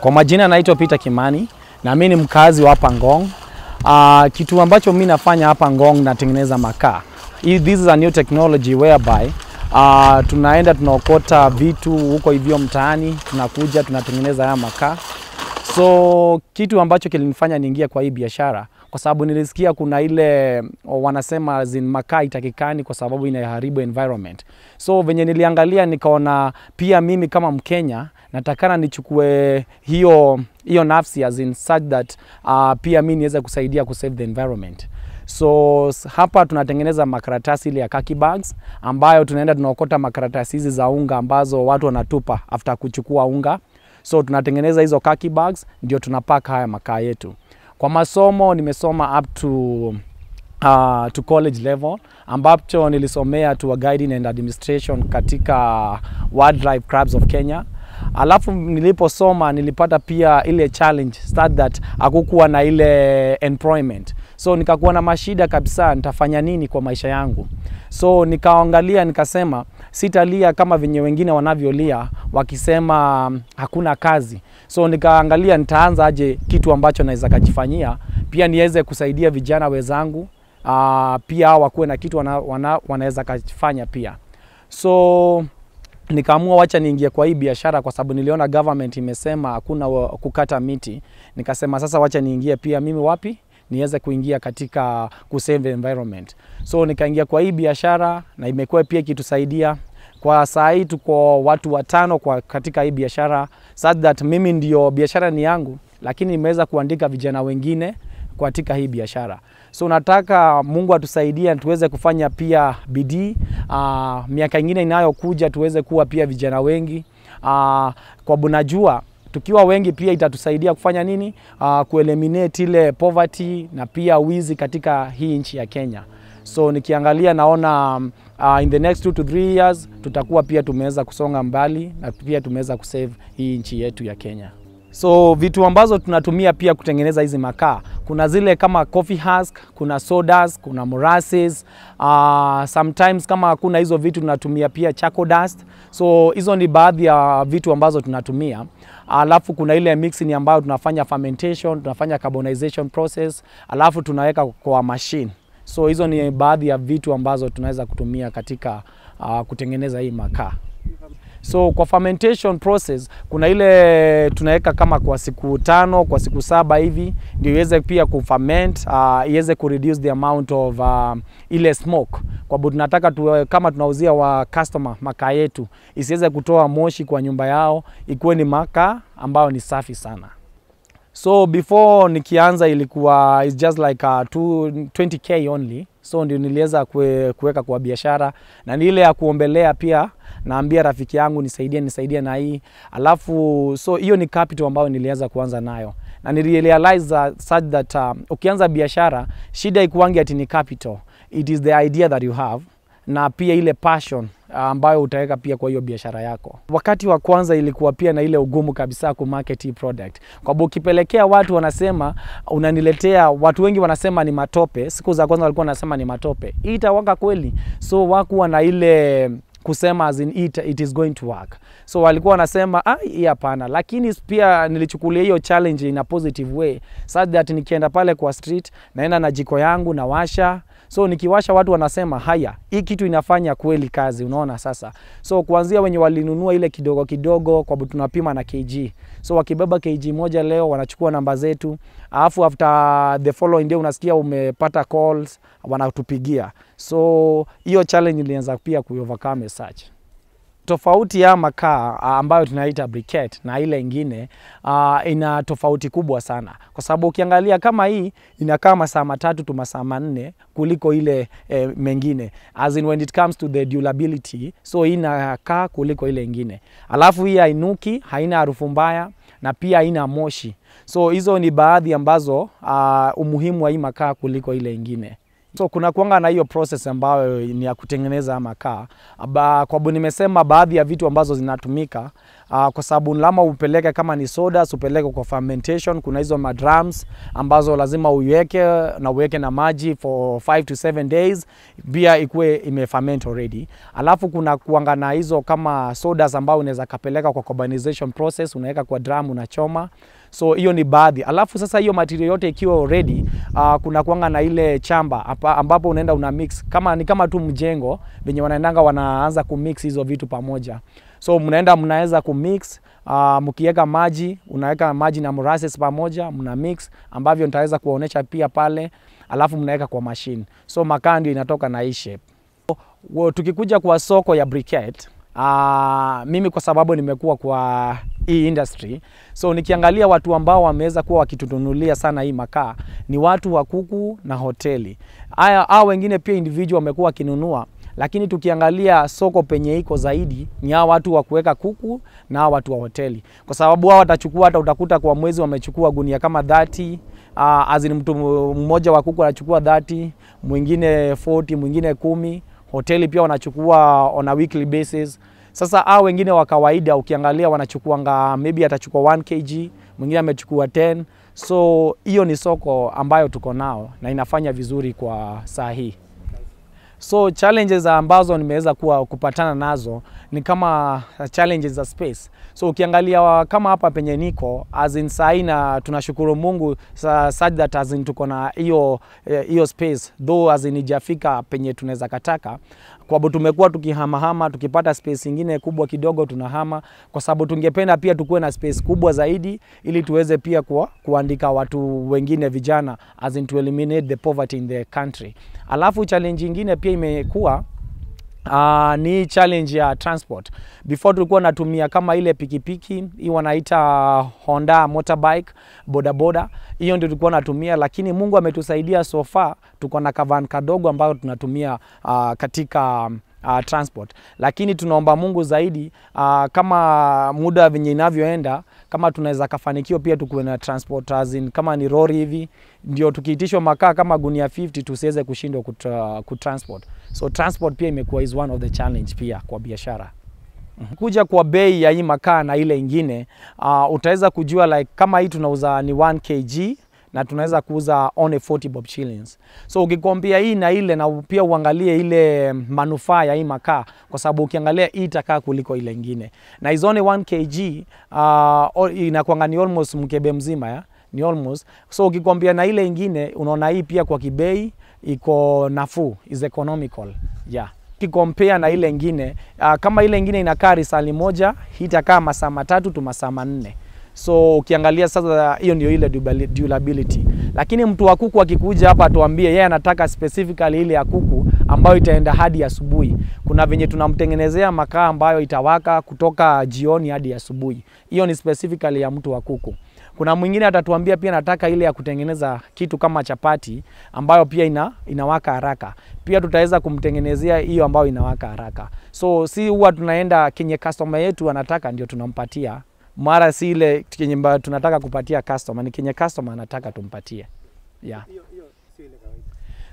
Kwa majina naitwa Peter Kimani na mimi ni mkazi wa hapa Ngong. Uh, kitu ambacho mimi nafanya hapa Ngong natengeneza makaa. This is a new technology whereby uh, tunaenda tunaokota vitu huko hivyo mtaani, tunakuja tunatengeneza haya makaa. So kitu ambacho kilinifanya niingia kwa hii biashara kwa sababu nilisikia kuna ile wanasema zin makaa itakikani kwa sababu inaharibu environment. So venye niliangalia nikaona pia mimi kama Mkenya natakana nichukue hiyo hiyo nafsi as in such that uh, pia mi niweze kusaidia kusave the environment. So hapa tunatengeneza makaratasi ile ya kaki bags ambayo tunaenda tunaokota makaratasi hizi za unga ambazo watu wanatupa after kuchukua unga. So tunatengeneza hizo kaki bags ndio tunapaka haya makaa yetu. Kwa masomo nimesoma up to uh, to college level ambacho nilisomea to guiding and administration katika Wildlife Clubs of Kenya. Alafu niliposoma nilipata pia ile challenge start that hakukuwa na ile employment, so nikakuwa na mashida kabisa, nitafanya nini kwa maisha yangu? So nikaangalia nikasema, sitalia kama venye wengine wanavyolia wakisema mm, hakuna kazi. So nikaangalia nitaanza aje kitu ambacho naweza kajifanyia, pia niweze kusaidia vijana wenzangu uh, pia wakuwe na kitu wana, wana, wanaweza kafanya pia so nikaamua wacha niingie kwa hii biashara kwa sababu niliona government imesema hakuna kukata miti. Nikasema sasa wacha niingie pia mimi wapi niweze kuingia katika kusave environment. So nikaingia kwa hii biashara na imekuwa pia ikitusaidia kwa saa hii tuko watu watano kwa katika hii biashara, such that mimi ndio biashara ni yangu, lakini nimeweza kuandika vijana wengine katika hii biashara. So nataka Mungu atusaidie tuweze kufanya pia bidii uh, miaka ingine inayokuja tuweze kuwa pia vijana wengi uh, kwa bunajua tukiwa wengi pia itatusaidia kufanya nini? Uh, kueliminate ile poverty na pia wizi katika hii nchi ya Kenya. So nikiangalia naona uh, in the next two to three years tutakuwa pia tumeweza kusonga mbali na pia tumeweza kusave hii nchi yetu ya Kenya. So vitu ambazo tunatumia pia kutengeneza hizi makaa, kuna zile kama coffee husk, kuna sodas, kuna molasses. Uh, sometimes kama hakuna hizo vitu tunatumia pia charcoal dust. So hizo ni baadhi ya vitu ambazo tunatumia. Alafu kuna ile mixing ambayo tunafanya fermentation, tunafanya carbonization process, alafu tunaweka kwa machine. So hizo ni baadhi ya vitu ambazo tunaweza kutumia katika uh, kutengeneza hii makaa. So kwa fermentation process kuna ile tunaweka kama kwa siku tano kwa siku saba hivi ndio iweze pia kuferment uh, iweze kureduce the amount of uh, ile smoke, kwa sababu tunataka tu, kama tunauzia wa customer makaa yetu isiweze kutoa moshi kwa nyumba yao, ikuwe ni makaa ambayo ni safi sana. So before nikianza ilikuwa it's just like uh, two- 20k only, so ndio niliweza kuweka kwa biashara na ni ile ya kuombelea pia, naambia rafiki yangu nisaidie, nisaidie na hii alafu, so hiyo ni capital ambayo nilianza kuanza nayo na nilirealize uh, such that uh, ukianza biashara shida ikuangi ati ni capital, it is the idea that you have na pia ile passion ambayo utaweka pia kwa hiyo biashara yako. Wakati wa kwanza ilikuwa pia na ile ugumu kabisa ku market hii product, kwa sababu ukipelekea watu wanasema unaniletea, watu wengi wanasema ni matope. Siku za kwanza walikuwa wanasema ni matope, hii itawaka kweli? So wakuwa na ile kusema as in it, it is going to work. So walikuwa wanasema ah, hii hapana, lakini pia nilichukulia hiyo challenge in a positive way such that nikienda pale kwa street naenda na jiko yangu na washa so nikiwasha watu wanasema haya, hii kitu inafanya kweli kazi. Unaona sasa, so kuanzia wenye walinunua ile kidogo kidogo, kwa tunapima na kg, so wakibeba kg moja leo wanachukua namba zetu, alafu after the following day unasikia umepata calls, wanatupigia. So hiyo challenge ilianza pia ku overcome as such tofauti ya makaa ambayo tunaita briquette na ile ingine uh, ina tofauti kubwa sana, kwa sababu ukiangalia kama hii inakaa masaa matatu tu masaa manne kuliko ile eh, mengine, as in when it comes to the durability, so hii inakaa kuliko ile ingine, alafu hii hainuki, haina harufu mbaya na pia haina moshi. So hizo ni baadhi ambazo uh, umuhimu wa hii makaa kuliko ile ingine. So kuna kuanga na hiyo process ambayo ni ya kutengeneza makaa. Kwa sababu nimesema baadhi ya vitu ambazo zinatumika Uh, kwa sababu lama upeleke kama ni soda upeleke kwa fermentation. Kuna hizo madrums ambazo lazima uiweke na uweke na maji for 5 to 7 days, bia ikuwe imeferment already. Alafu kuna kuanga na hizo kama sodas ambao unaweza kapeleka kwa carbonization process, unaweka kwa drum unachoma. So hiyo ni baadhi. Alafu sasa hiyo material yote ikiwa already uh, kuna kuanga na ile chamba apa, ambapo unaenda una mix kama ni kama tu mjengo venye wanaendanga wanaanza kumix hizo vitu pamoja. So mnaenda mnaweza kumix uh, mkiweka maji, unaweka maji na molasses pamoja, mna mix ambavyo nitaweza kuwaonesha pia pale, alafu mnaweka kwa machine. So makaa ndio inatoka na hii shape. So, tukikuja kwa soko ya briquette Uh, mimi kwa sababu nimekuwa kwa hii industry, so nikiangalia watu ambao wameweza kuwa wakitununulia sana hii makaa ni watu wa kuku na hoteli. Haya, wengine pia individual wamekuwa wakinunua, lakini tukiangalia soko penye iko zaidi ni hao watu wa kuweka kuku na hao watu wa hoteli, kwa sababu hao watachukua, hata utakuta kwa mwezi wamechukua gunia kama 30 uh, azini mtu mmoja wa kuku anachukua 30, mwingine 40, mwingine kumi hoteli pia wanachukua on a weekly basis. Sasa hao wengine wa kawaida ukiangalia wanachukuanga maybe atachukua 1 kg, mwingine amechukua 10. So hiyo ni soko ambayo tuko nao na inafanya vizuri kwa saa hii. So challenges ambazo nimeweza kuwa kupatana nazo ni kama challenges za space. So ukiangalia kama hapa penye niko as in sahi, na tunashukuru Mungu such that as in tuko na hiyo hiyo space though as in ijafika penye tunaweza kataka, kwa sababu tumekuwa tukihamahama, tukipata space nyingine kubwa kidogo tunahama, kwa sababu tungependa pia tukuwe na space kubwa zaidi ili tuweze pia kuwa, kuandika watu wengine vijana as in to eliminate the poverty in the country. Alafu challenge nyingine pia imekuwa Uh, ni challenge ya transport. Before tulikuwa natumia kama ile pikipiki hii wanaita Honda motorbike bodaboda, hiyo ndio tulikuwa natumia, lakini Mungu ametusaidia so far, tuko na kavan kadogo ambayo tunatumia uh, katika uh, transport, lakini tunaomba Mungu zaidi uh, kama muda venye inavyoenda, kama tunaweza kafanikiwa pia tukuwe na transporters in, kama ni lori hivi, ndio tukiitishwa makaa kama gunia 50 tusiweze kushindwa kutra, kutransport. So transport pia imekuwa is one of the challenge pia kwa biashara. Kuja kwa bei ya hii makaa na ile ingine uh, utaweza kujua like kama hii tunauza ni 1 kg na tunaweza kuuza only 40 bob shillings. So ukikompea hii na ile na pia uangalie ile manufaa ya hii makaa, kwa sababu ukiangalia hii itakaa kuliko ile ingine, na is only 1 kg uh, inakuanga ni almost mkebe mzima ya ni almost. So ukikombia na ile ingine, unaona hii pia kwa kibei iko nafuu, is economical yeah kikompea na ile ingine uh, kama ile ingine inakaa risali moja, hii itakaa masaa matatu tu masaa manne. So ukiangalia sasa, hiyo ndio ile durability. Lakini mtu wa kuku akikuja hapa atuambie yeye anataka specifically ile ya kuku ambayo itaenda hadi asubuhi, kuna venye tunamtengenezea makaa ambayo itawaka kutoka jioni hadi asubuhi. Hiyo ni specifically ya mtu wa kuku. Kuna mwingine atatuambia pia nataka ile ya kutengeneza kitu kama chapati ambayo pia ina, inawaka haraka. Pia tutaweza kumtengenezea hiyo ambayo inawaka haraka. So si huwa tunaenda kenye customer yetu anataka ndio tunampatia, mara si ile kenye tunataka kupatia customer, ni kenye customer anataka tumpatie. Yeah.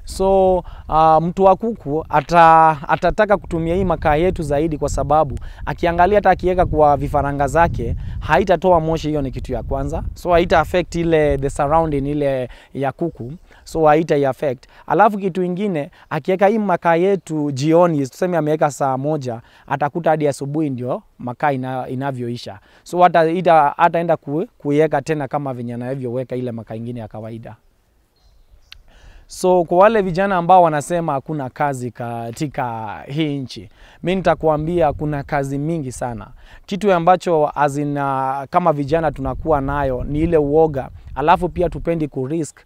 So uh, mtu wa kuku ata, atataka kutumia hii makaa yetu zaidi, kwa sababu akiangalia hata akiweka kwa vifaranga zake haitatoa moshi. Hiyo ni kitu ya kwanza, so haita affect ile the surrounding ile ya kuku, so haita affect. Alafu kitu ingine akiweka hii makaa yetu jioni, tuseme ameweka saa moja, atakuta hadi asubuhi ndio makaa ina, inavyoisha, so hata ataenda kuiweka tena kama venye anavyoweka ile makaa ingine ya kawaida. So kwa wale vijana ambao wanasema hakuna kazi katika hii nchi, mi nitakuambia kuna kazi mingi sana. Kitu ambacho azina kama vijana tunakuwa nayo ni ile uoga, alafu pia tupendi kurisk,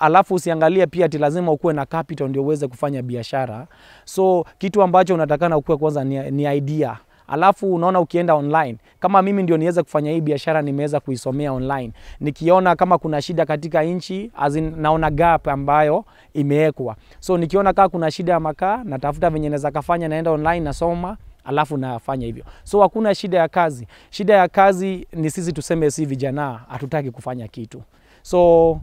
alafu usiangalie pia ati lazima ukuwe na capital ndio uweze kufanya biashara. So kitu ambacho unatakana ukuwe kwanza ni, ni idea Alafu unaona ukienda online, kama mimi ndio niweze kufanya hii biashara, nimeweza kuisomea online. Nikiona kama kuna shida katika nchi, naona gap ambayo imewekwa. So nikiona kama kuna shida ya makaa, natafuta venye naweza kafanya, naenda online nasoma, alafu nafanya hivyo. So hakuna shida ya kazi. Shida ya kazi ni sisi tuseme, si vijana hatutaki kufanya kitu. So uh,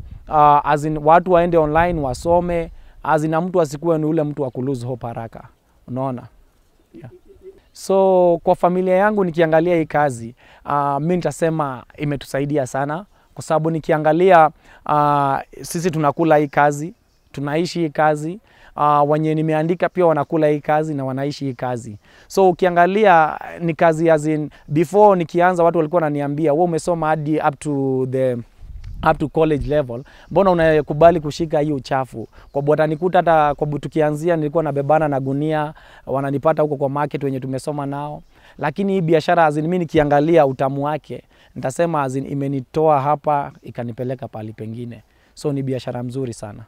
as in, watu waende online wasome, as in, mtu asikuwe ni ule mtu wa kulose hope haraka, unaona yeah. So kwa familia yangu nikiangalia hii kazi uh, mi nitasema imetusaidia sana kwa sababu nikiangalia uh, sisi tunakula hii kazi, tunaishi hii kazi uh, wenye nimeandika pia wanakula hii kazi na wanaishi hii kazi. So ukiangalia ni kazi as in, before nikianza watu walikuwa wananiambia wewe umesoma hadi up to the up to college level, mbona unakubali kushika hii uchafu? Kwa bwana nikuta hata kwa tukianzia nilikuwa nabebana na gunia, wananipata huko kwa market wenye tumesoma nao, lakini hii biashara azini mimi nikiangalia utamu wake nitasema azin, imenitoa hapa ikanipeleka pahali pengine, so ni biashara mzuri sana.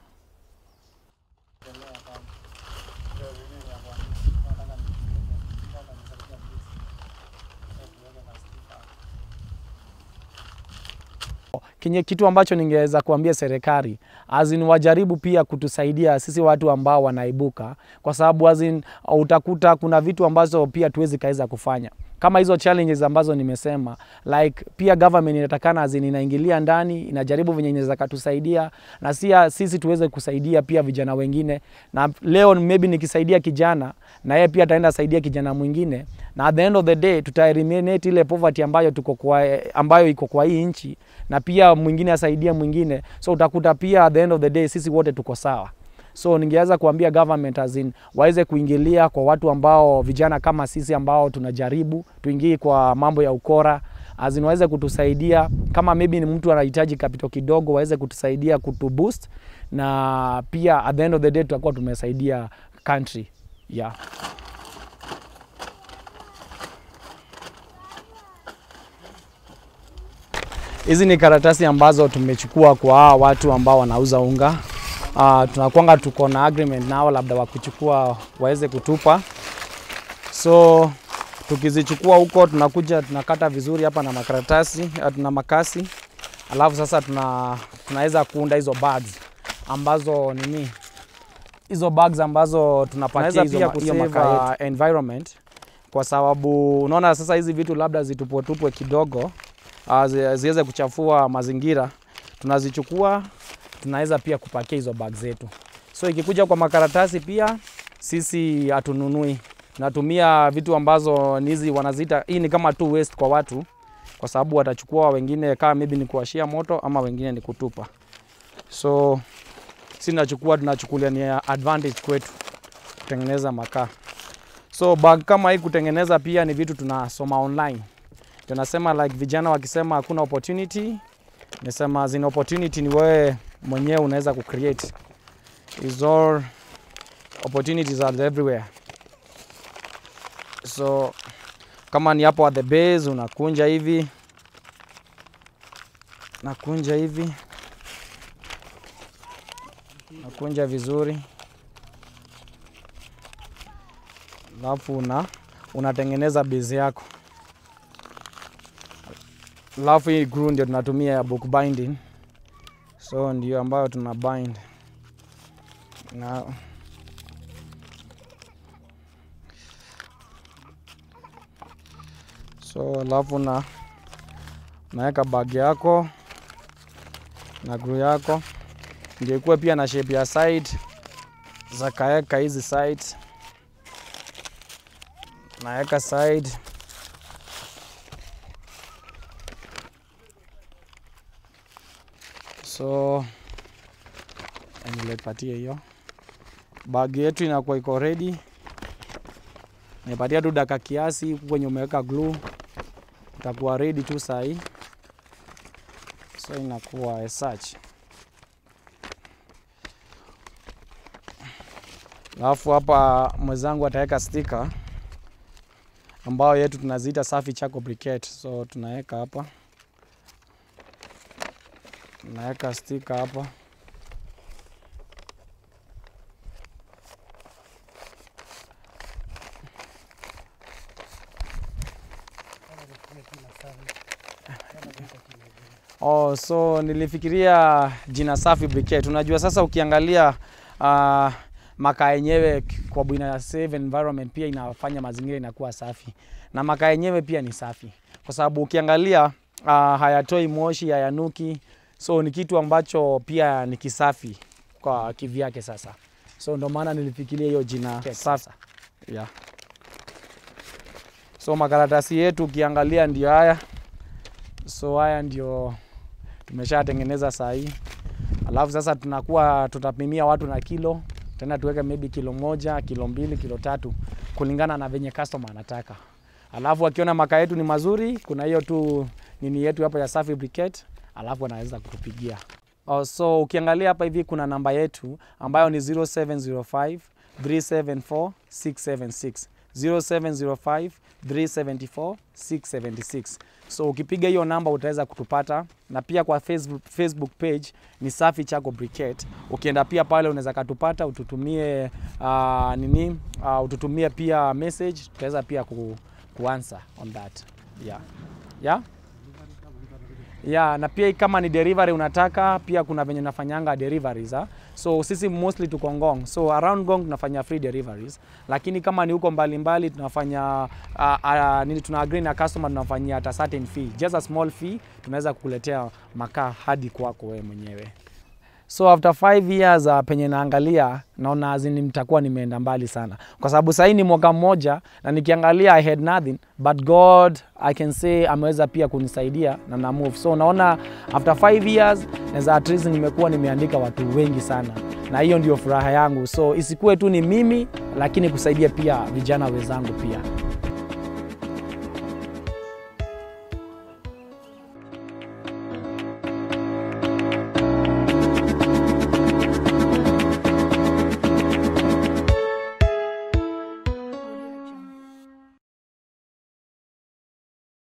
Kinye kitu ambacho ningeweza kuambia serikali azin wajaribu pia kutusaidia sisi watu ambao wanaibuka, kwa sababu azin utakuta kuna vitu ambazo pia tuwezi kaweza kufanya kama hizo challenges ambazo nimesema, like pia government inatakana azini inaingilia ndani, inajaribu venye inaweza katusaidia na sia sisi tuweze kusaidia pia vijana wengine, na leo maybe nikisaidia kijana na yeye pia ataenda saidia kijana mwingine, na at the end of the day tuta eliminate ile poverty ambayo tuko kwa, ambayo iko kwa hii nchi, na pia mwingine asaidia mwingine, so utakuta pia at the end of the day sisi wote tuko sawa. So ningeweza kuambia government as in, waweze kuingilia kwa watu ambao vijana kama sisi ambao tunajaribu tuingie kwa mambo ya ukora as in, waweze kutusaidia kama maybe ni mtu anahitaji kapito kidogo, waweze kutusaidia kutubst na pia at the end of the day tutakuwa tumesaidia country yeah. Hizi ni karatasi ambazo tumechukua kwa watu ambao wanauza unga. Uh, tunakwanga tuko na agreement nao labda wakuchukua waweze kutupa, so tukizichukua huko tunakuja tunakata vizuri hapa na makaratasi tuna makasi, alafu sasa tuna tunaweza kuunda hizo bags ambazo nini, hizo bags ambazo tunapatia hizo maka environment, kwa sababu unaona sasa hizi vitu labda zitupwetupwe kidogo uh, ziweze kuchafua mazingira, tunazichukua tunaweza pia kupakia hizo bag zetu. So ikikuja kwa makaratasi pia sisi hatununui, natumia vitu ambazo nizi wanaziita, hii ni kama tu waste kwa watu, kwa sababu watachukua wengine, kama maybe ni kuwashia moto ama wengine ni kutupa. So si tunachukua, tunachukulia ni advantage kwetu kutengeneza makaa. So bag kama hii kutengeneza pia ni vitu tunasoma online, tunasema like vijana wakisema hakuna opportunity, nisema zina opportunity ni wewe mwenyewe unaweza kucreate. Is all opportunities are everywhere. So kama ni hapo at the base unakunja hivi, nakunja hivi, nakunja vizuri, alafu una unatengeneza base yako, alafu hii glue ndio tunatumia ya book binding so ndio ambayo tuna bind. Na so alafu na naweka bag yako na gru yako. Ndio ikuwe pia na shape ya side za kaeka hizi side naweka side so nilepatie hiyo. Bagi yetu inakuwa iko ready. Nipatia tu daka kiasi kwenye umeweka glue, itakuwa ready tu sahi so inakuwa search. Alafu hapa mwenzangu ataweka sticker. Ambayo yetu tunaziita safi chako briquette, so tunaweka hapa naweka stika hapa. Oh, so nilifikiria jina safi pekee. Tunajua sasa ukiangalia uh, makaa yenyewe kwa bwana save environment pia inafanya mazingira inakuwa safi, na makaa yenyewe pia ni safi. Kwa sababu ukiangalia uh, hayatoi moshi, hayanuki so ni kitu ambacho pia ni kisafi kwa kivyake sasa, so ndo maana nilifikiria hiyo jina safi. Yeah. So makaratasi yetu ukiangalia ndio haya, so haya ndio tumeshatengeneza saa hii, alafu sasa tunakuwa tutapimia watu na kilo. Tena, tuweke maybe kilo moja, kilo mbili, kilo tatu kulingana na venye customer anataka. Alafu akiona makaa yetu ni mazuri, kuna hiyo tu nini yetu hapo ya Safi Briquette, alafu anaweza kutupigia. Oh, so ukiangalia hapa hivi kuna namba yetu ambayo ni 0705 374 676 0705 374 676. So ukipiga hiyo namba utaweza kutupata, na pia kwa Facebook, Facebook page ni Safi Chako Briquette. Ukienda pia pale unaweza katupata, ututumie uh, nini uh, ututumie pia message, tutaweza pia ku, kuanswer on that yeah. Yeah? Yeah, na pia kama ni delivery unataka pia kuna venye nafanyanga deliveries ha? So sisi mostly tuko Ngong. So around Ngong tunafanya free deliveries. Lakini kama ni huko mbalimbali tunafanya uh, uh, nini tuna agree na customer tunafanyia a certain fee. Just a small fee tunaweza kukuletea makaa hadi kwako wewe mwenyewe. So after five years uh, penye naangalia naona azini mtakuwa nimeenda mbali sana, kwa sababu sahii ni mwaka mmoja na nikiangalia I had nothing but God I can say ameweza pia kunisaidia na na move. So naona after five years naweza at least nimekuwa nimeandika watu wengi sana, na hiyo ndio furaha yangu. So isikuwe tu ni mimi, lakini kusaidia pia vijana wenzangu pia.